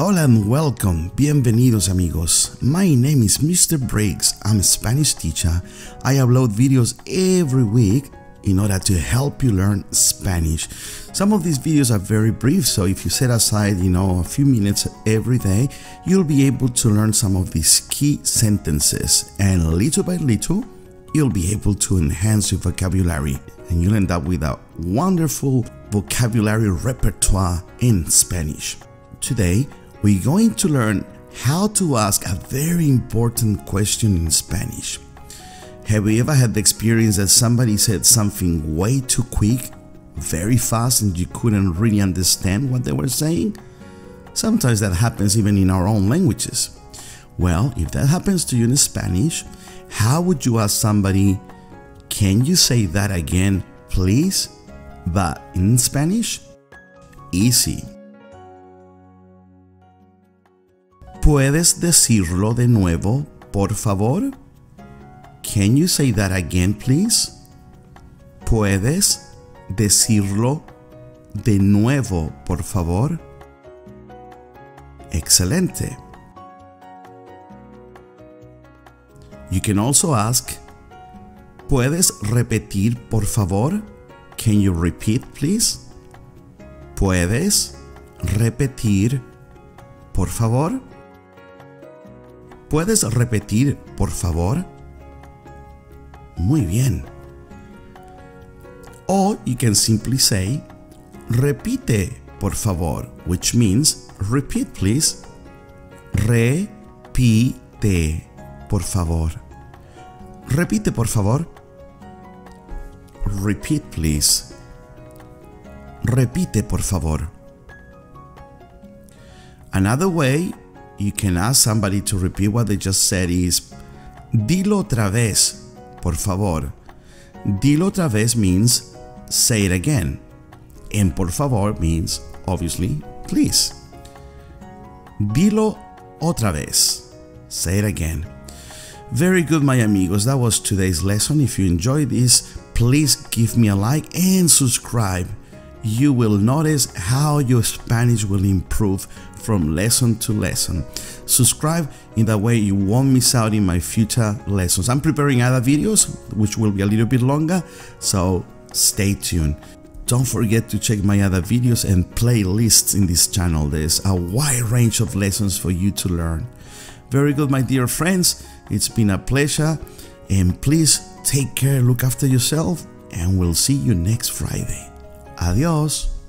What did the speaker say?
Hola and welcome. Bienvenidos amigos. My name is Mr. Briggs. I'm a Spanish teacher. I upload videos every week in order to help you learn Spanish. Some of these videos are very brief, so if you set aside, you know, a few minutes every day, you'll be able to learn some of these key sentences and little by little, you'll be able to enhance your vocabulary and you'll end up with a wonderful vocabulary repertoire in Spanish. Today, we're going to learn how to ask a very important question in Spanish. Have you ever had the experience that somebody said something way too quick, very fast, and you couldn't really understand what they were saying? Sometimes that happens even in our own languages. Well, if that happens to you in Spanish, how would you ask somebody, Can you say that again, please? But in Spanish? Easy. ¿Puedes decirlo de nuevo, por favor? Can you say that again, please? ¿Puedes decirlo de nuevo, por favor? Excelente. You can also ask, ¿Puedes repetir, por favor? Can you repeat, please? ¿Puedes repetir, por favor? ¿Puedes repetir, por favor? Muy bien. Or you can simply say, repite, por favor, which means repeat, please. Repite, por favor. Repite, por favor. Repeat, please. Repite, por favor. Another way you can ask somebody to repeat what they just said is, dilo otra vez, por favor. Dilo otra vez means say it again. And por favor means, obviously, please. Dilo otra vez. Say it again. Very good, my amigos. That was today's lesson. If you enjoyed this, please give me a like and subscribe. You will notice how your Spanish will improve from lesson to lesson. Subscribe in that way you won't miss out in my future lessons. I'm preparing other videos which will be a little bit longer, so stay tuned. Don't forget to check my other videos and playlists in this channel. There's a wide range of lessons for you to learn. Very good, my dear friends. It's been a pleasure. And please take care, look after yourself, and we'll see you next Friday. Adios.